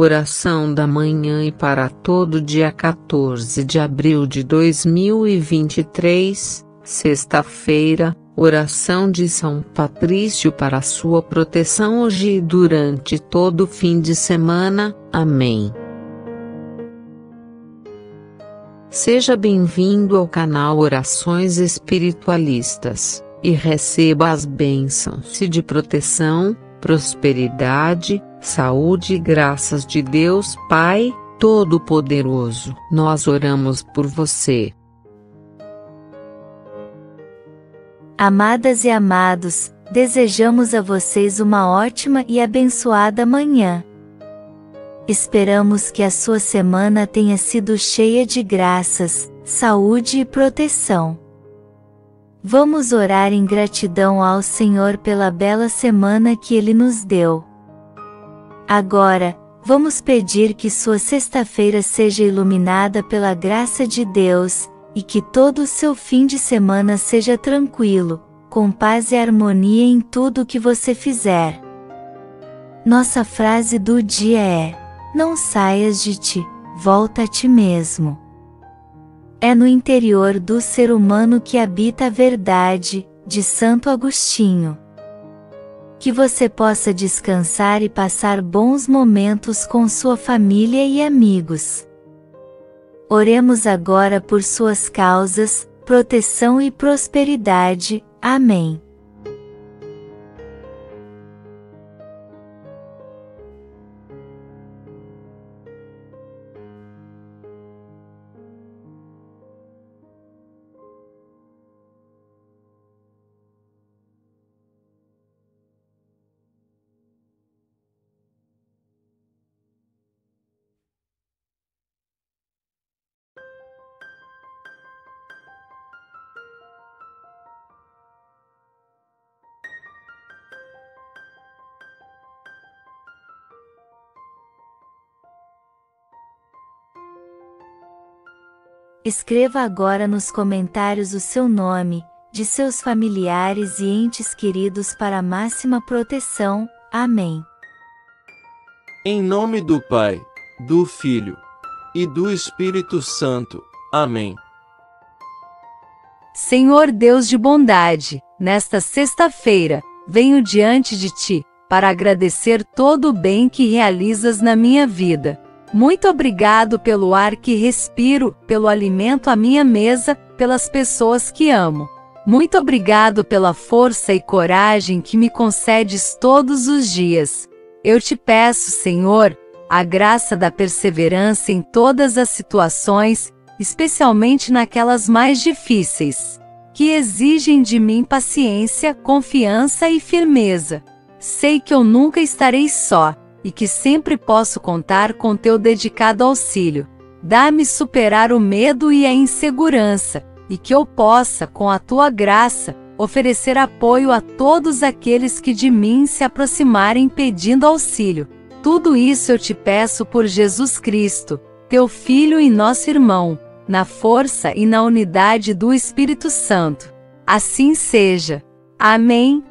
Oração da manhã e para todo dia 14 de abril de 2023, sexta-feira, oração de São Patrício para sua proteção hoje e durante todo o fim de semana. Amém. Seja bem-vindo ao canal Orações Espiritualistas e receba as bênçãos de proteção, prosperidade, saúde e graças de Deus Pai Todo-Poderoso. Nós oramos por você. Amadas e amados, desejamos a vocês uma ótima e abençoada manhã. Esperamos que a sua semana tenha sido cheia de graças, saúde e proteção. Vamos orar em gratidão ao Senhor pela bela semana que Ele nos deu. Agora, vamos pedir que sua sexta-feira seja iluminada pela graça de Deus, e que todo o seu fim de semana seja tranquilo, com paz e harmonia em tudo o que você fizer. Nossa frase do dia é: Não saias de ti, volta a ti mesmo. É no interior do ser humano que habita a verdade, de Santo Agostinho que você possa descansar e passar bons momentos com sua família e amigos. Oremos agora por suas causas, proteção e prosperidade. Amém. Escreva agora nos comentários o seu nome, de seus familiares e entes queridos para máxima proteção. Amém. Em nome do Pai, do Filho e do Espírito Santo. Amém. Senhor Deus de bondade, nesta sexta-feira, venho diante de ti, para agradecer todo o bem que realizas na minha vida muito obrigado pelo ar que respiro, pelo alimento à minha mesa, pelas pessoas que amo. Muito obrigado pela força e coragem que me concedes todos os dias. Eu te peço, Senhor, a graça da perseverança em todas as situações, especialmente naquelas mais difíceis, que exigem de mim paciência, confiança e firmeza. Sei que eu nunca estarei só e que sempre posso contar com teu dedicado auxílio. Dá-me superar o medo e a insegurança, e que eu possa, com a tua graça, oferecer apoio a todos aqueles que de mim se aproximarem pedindo auxílio. Tudo isso eu te peço por Jesus Cristo, teu Filho e nosso irmão, na força e na unidade do Espírito Santo. Assim seja. Amém.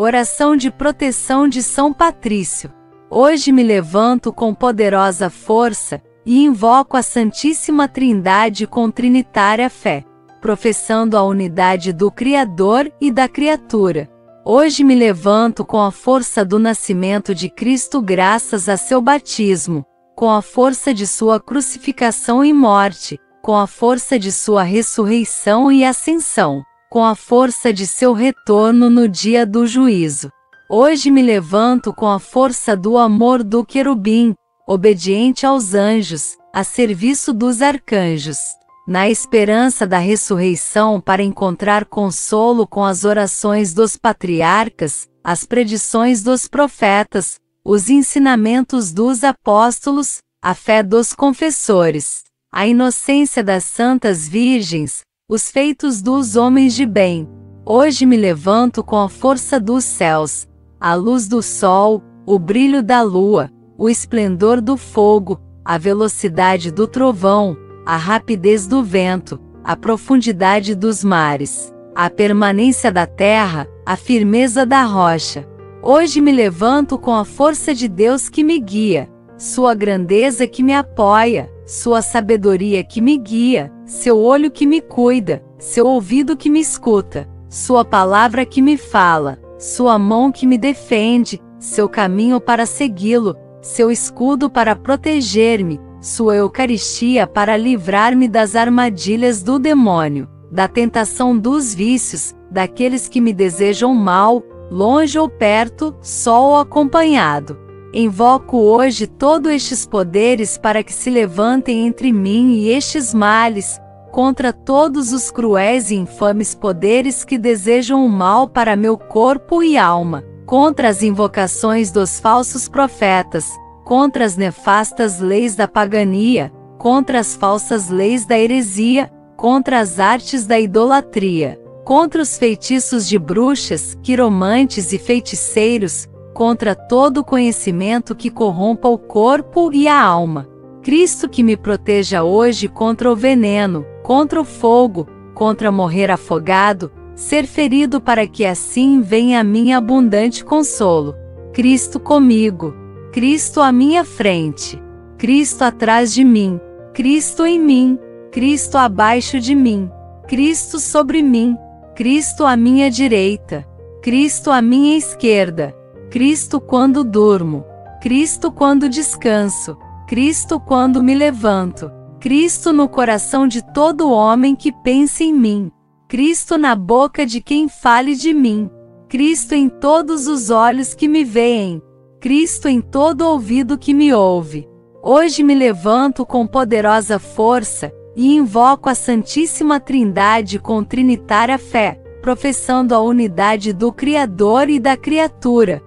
Oração de proteção de São Patrício. Hoje me levanto com poderosa força e invoco a Santíssima Trindade com trinitária fé, professando a unidade do Criador e da criatura. Hoje me levanto com a força do nascimento de Cristo graças a seu batismo, com a força de sua crucificação e morte, com a força de sua ressurreição e ascensão com a força de seu retorno no dia do juízo. Hoje me levanto com a força do amor do querubim, obediente aos anjos, a serviço dos arcanjos, na esperança da ressurreição para encontrar consolo com as orações dos patriarcas, as predições dos profetas, os ensinamentos dos apóstolos, a fé dos confessores, a inocência das santas virgens, os feitos dos homens de bem. Hoje me levanto com a força dos céus, a luz do sol, o brilho da lua, o esplendor do fogo, a velocidade do trovão, a rapidez do vento, a profundidade dos mares, a permanência da terra, a firmeza da rocha. Hoje me levanto com a força de Deus que me guia, Sua grandeza que me apoia, Sua sabedoria que me guia, Seu olho que me cuida, Seu ouvido que me escuta, Sua palavra que me fala, Sua mão que me defende, Seu caminho para segui-lo, Seu escudo para proteger-me, Sua Eucaristia para livrar-me das armadilhas do demônio, da tentação dos vícios, daqueles que me desejam mal, longe ou perto, só ou acompanhado. Invoco hoje todos estes poderes para que se levantem entre mim e estes males, contra todos os cruéis e infames poderes que desejam o mal para meu corpo e alma, contra as invocações dos falsos profetas, contra as nefastas leis da pagania, contra as falsas leis da heresia, contra as artes da idolatria contra os feitiços de bruxas, quiromantes e feiticeiros, contra todo conhecimento que corrompa o corpo e a alma. Cristo que me proteja hoje contra o veneno, contra o fogo, contra morrer afogado, ser ferido para que assim venha a mim abundante consolo. Cristo comigo, Cristo à minha frente, Cristo atrás de mim, Cristo em mim, Cristo abaixo de mim, Cristo sobre mim, Cristo à minha direita, Cristo à minha esquerda, Cristo quando durmo, Cristo quando descanso, Cristo quando me levanto, Cristo no coração de todo homem que pense em mim, Cristo na boca de quem fale de mim, Cristo em todos os olhos que me veem, Cristo em todo ouvido que me ouve. Hoje me levanto com poderosa força, e invoco a Santíssima Trindade com trinitária fé, professando a unidade do Criador e da criatura.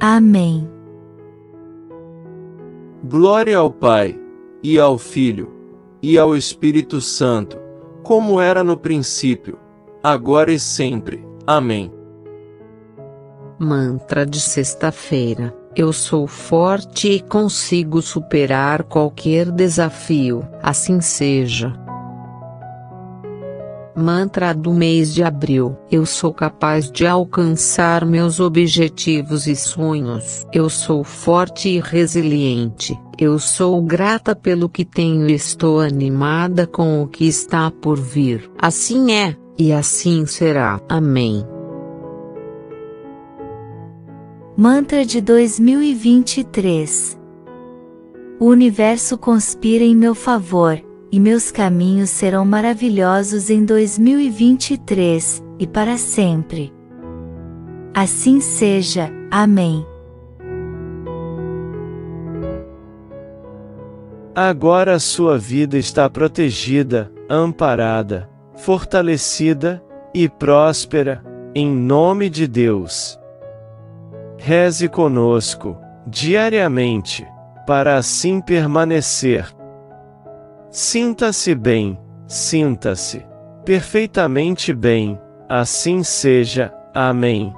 Amém. Glória ao Pai, e ao Filho, e ao Espírito Santo, como era no princípio, agora e sempre. Amém. Mantra de sexta-feira. Eu sou forte e consigo superar qualquer desafio, assim seja. Mantra do mês de abril. Eu sou capaz de alcançar meus objetivos e sonhos. Eu sou forte e resiliente. Eu sou grata pelo que tenho e estou animada com o que está por vir. Assim é, e assim será. Amém. Mantra de 2023 O universo conspira em meu favor e meus caminhos serão maravilhosos em 2023 e para sempre. Assim seja. Amém. Agora a sua vida está protegida, amparada, fortalecida e próspera, em nome de Deus. Reze conosco, diariamente, para assim permanecer Sinta-se bem, sinta-se perfeitamente bem, assim seja. Amém.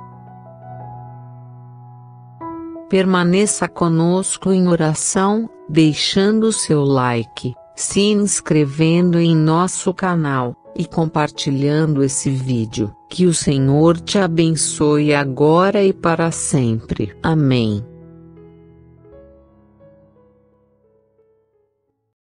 Permaneça conosco em oração, deixando seu like, se inscrevendo em nosso canal e compartilhando esse vídeo. Que o Senhor te abençoe agora e para sempre. Amém.